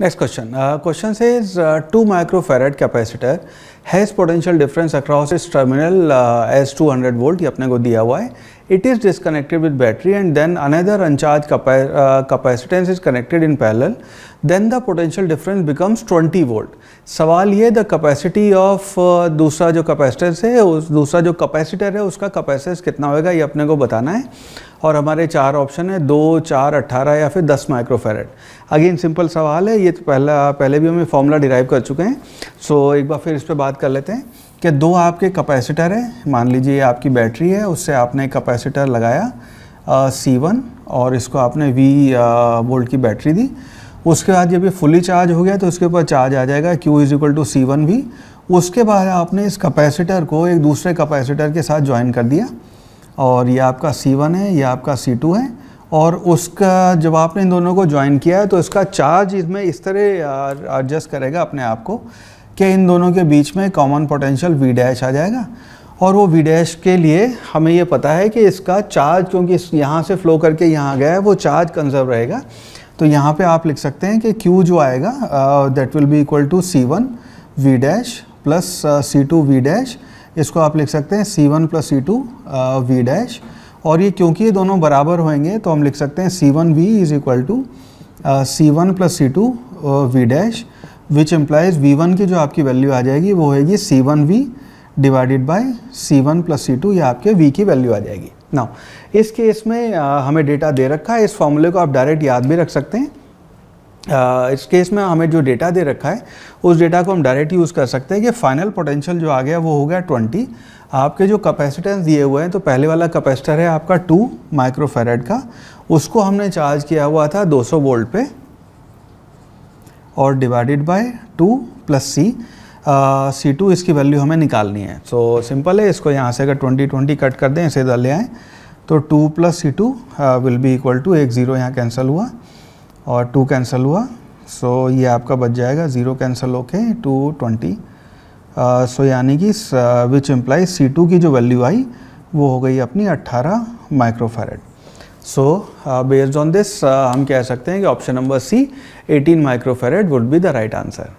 Next question question is two microfarad capacitor has potential difference across इस terminal as two hundred volt ये अपने को दिया हुआ है। It is disconnected with battery and then another uncharged capa uh, capacitance is connected in parallel. Then the potential difference becomes 20 volt. सवाल ये the capacity of दूसरा जो कैपेसिटेंस है उस दूसरा जो कैपेसिटर है उसका कैपेसिटेंस कितना होगा ये अपने को बताना है। और हमारे चार ऑप्शन है दो चार अट्ठारह या फिर दस माइक्रोफेरेट अगेन सिंपल सवाल है ये तो पहला पहले भी हमें फॉर्मूला डिराइव कर चुके हैं। सो so, एक बार फिर इस पर बात कर लेते हैं। कि दो आपके कैपेसिटर हैं, मान लीजिए ये आपकी बैटरी है, उससे आपने कैपेसिटर लगाया सी वन और इसको आपने वी वोल्ट की बैटरी दी। उसके बाद जब ये फुली चार्ज हो गया तो उसके ऊपर चार्ज आ जाएगा Q is equal to C one भी उसके बाद आपने इस कैपेसिटर को एक दूसरे कैपेसिटर के साथ ज्वाइन कर दिया और ये आपका सी वन है, ये आपका सी टू है और उसका जब आपने इन दोनों को ज्वाइन किया है तो इसका चार्ज इसमें इस तरह एडजस्ट करेगा अपने आप को। कि इन दोनों के बीच में कॉमन पोटेंशियल वी डैश आ जाएगा। और वो वी डैश के लिए हमें ये पता है कि इसका चार्ज क्योंकि यहाँ से फ्लो करके यहाँ गया है, वो चार्ज कंजर्व रहेगा। तो यहाँ पे आप लिख सकते हैं कि Q जो आएगा that will be equal to C one V dash plus C two V dash इसको आप लिख सकते हैं C one plus C two V dash और ये क्योंकि ये दोनों बराबर होंगे तो हम लिख सकते हैं C one V is equal to C one plus C two V dash which implies V one की जो आपकी वैल्यू आ जाएगी वो होगी C one V divided by C one plus C two या आपके वी की वैल्यू आ जाएगी। नाउ इस केस में आ, हमें डेटा दे रखा है। इस फॉर्मूले को आप डायरेक्ट याद भी रख सकते हैं। आ, इस केस में हमें जो डेटा दे रखा है उस डेटा को हम डायरेक्ट यूज़ कर सकते हैं कि फाइनल पोटेंशियल जो आ गया वो हो गया ट्वेंटी आपके जो कैपेसिटेंस दिए हुए हैं तो पहले वाला कैपेसिटर है आपका टू माइक्रोफेरेड का। उसको हमने चार्ज किया हुआ था 200 वोल्ट पे। और divided by two plus C C two इसकी वैल्यू हमें निकालनी है। सो so, सिंपल है इसको यहाँ से अगर ट्वेंटी ट्वेंटी कट कर दें इसे इधर ले आएँ तो two plus C two will be equal to एक ज़ीरो यहाँ कैंसिल हुआ और टू कैंसिल हुआ। सो so, ये आपका बच जाएगा ज़ीरो कैंसिल होके टू ट्वेंटी सो यानी कि विच एम्प्लाई सी टू की जो वैल्यू आई वो हो गई अपनी 18 microfarad so based on this हम कह सकते हैं कि option number C 18 microfarad would be the right answer